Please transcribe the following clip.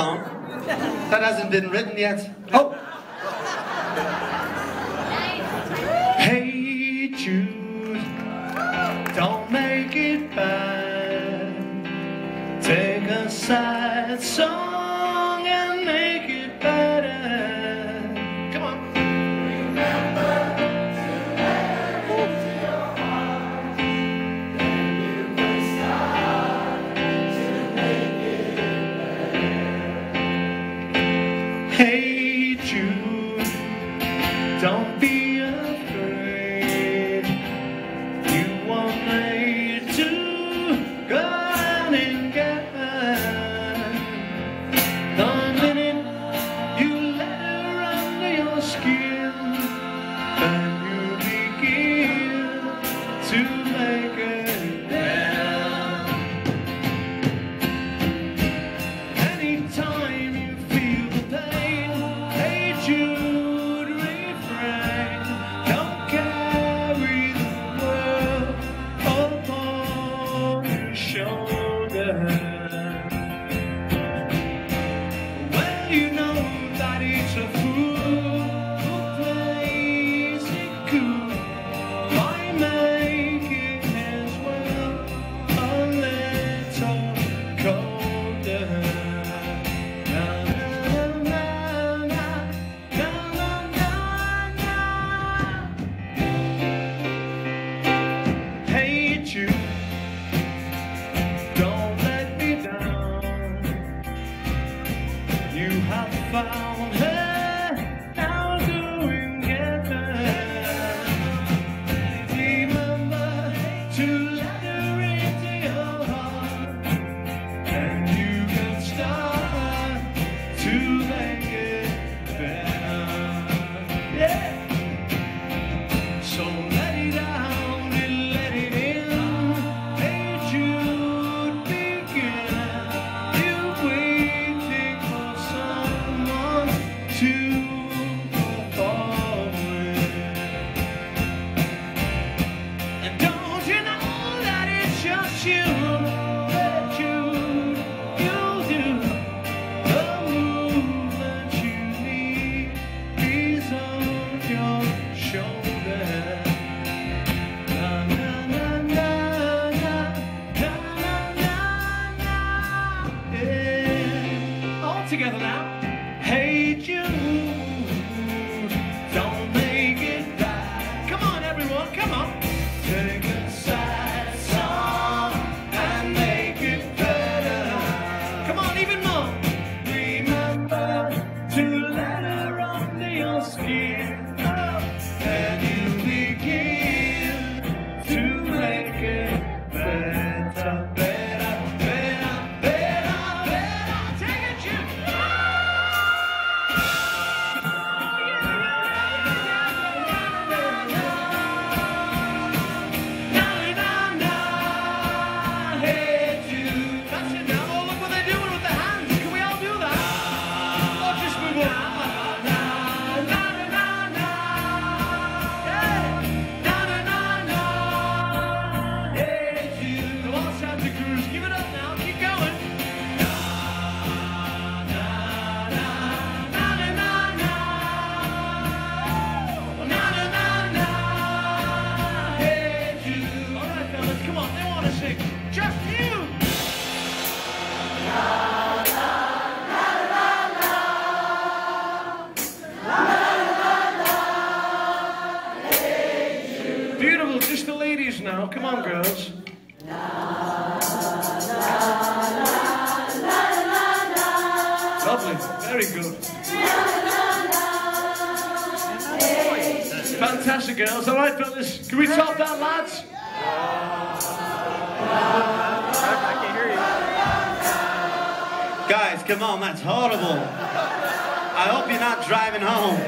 song. That hasn't been written yet. Oh! skin and you begin to make it better. Anytime you feel the pain, hey Jude, refrain. Don't carry the world upon your shoulders. found her. Beautiful, just the ladies now. Come on, girls. Lovely, very good. Fantastic, girls. All right, fellas. Can we top that, lads? I can't hear you. Guys, come on, that's horrible. I hope you're not driving home.